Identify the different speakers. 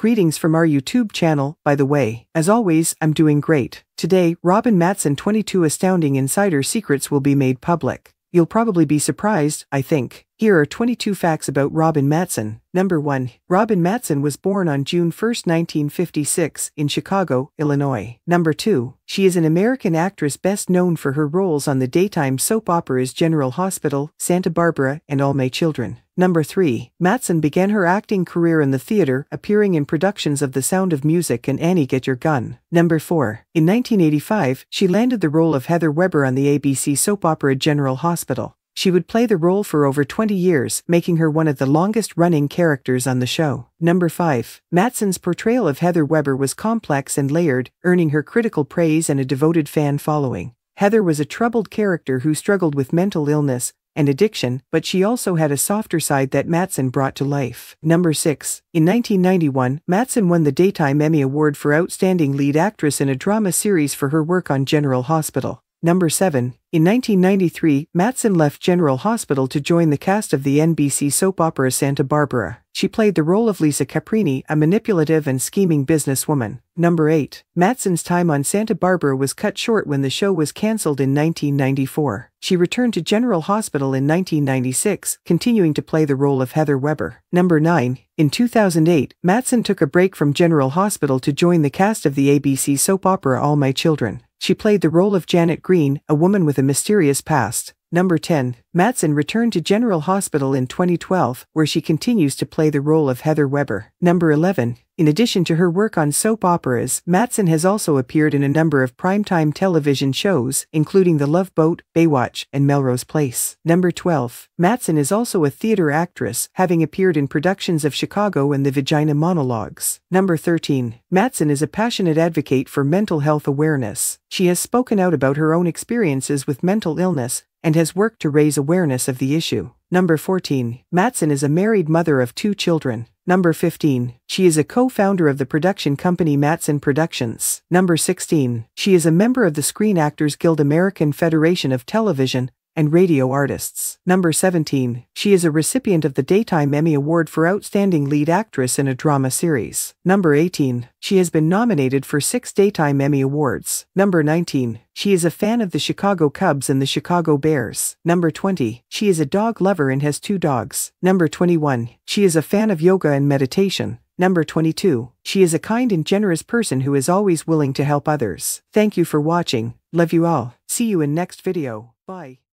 Speaker 1: Greetings from our YouTube channel, by the way. As always, I'm doing great. Today, Robin Mattson 22 astounding insider secrets will be made public. You'll probably be surprised, I think. Here are 22 facts about Robin Mattson. Number 1. Robin Mattson was born on June 1, 1956, in Chicago, Illinois. Number 2. She is an American actress best known for her roles on the daytime soap operas General Hospital, Santa Barbara, and All My Children. Number 3. Mattson began her acting career in the theater, appearing in productions of The Sound of Music and Annie Get Your Gun. Number 4. In 1985, she landed the role of Heather Weber on the ABC soap opera General Hospital. She would play the role for over 20 years, making her one of the longest running characters on the show. Number 5. Mattson's portrayal of Heather Weber was complex and layered, earning her critical praise and a devoted fan following. Heather was a troubled character who struggled with mental illness, and addiction, but she also had a softer side that Mattson brought to life. Number 6. In 1991, Mattson won the Daytime Emmy Award for Outstanding Lead Actress in a Drama Series for her work on General Hospital. Number 7. In 1993, Mattson left General Hospital to join the cast of the NBC soap opera Santa Barbara. She played the role of Lisa Caprini, a manipulative and scheming businesswoman. Number 8. Mattson's time on Santa Barbara was cut short when the show was cancelled in 1994. She returned to General Hospital in 1996, continuing to play the role of Heather Weber. Number 9. In 2008, Mattson took a break from General Hospital to join the cast of the ABC soap opera All My Children. She played the role of Janet Green, a woman with a mysterious past. Number 10. Mattson returned to General Hospital in 2012, where she continues to play the role of Heather Weber. Number 11. In addition to her work on soap operas, Mattson has also appeared in a number of primetime television shows, including The Love Boat, Baywatch, and Melrose Place. Number 12. Mattson is also a theater actress, having appeared in productions of Chicago and The Vagina Monologues. Number 13. Mattson is a passionate advocate for mental health awareness. She has spoken out about her own experiences with mental illness and has worked to raise awareness of the issue. Number 14. Mattson is a married mother of two children. Number 15. She is a co-founder of the production company Mattson Productions. Number 16. She is a member of the Screen Actors Guild American Federation of Television and radio artists. Number 17. She is a recipient of the Daytime Emmy Award for Outstanding Lead Actress in a Drama Series. Number 18. She has been nominated for six Daytime Emmy Awards. Number 19. She is a fan of the Chicago Cubs and the Chicago Bears. Number 20. She is a dog lover and has two dogs. Number 21. She is a fan of yoga and meditation. Number 22. She is a kind and generous person who is always willing to help others. Thank you for watching. Love you all. See you in next video. Bye.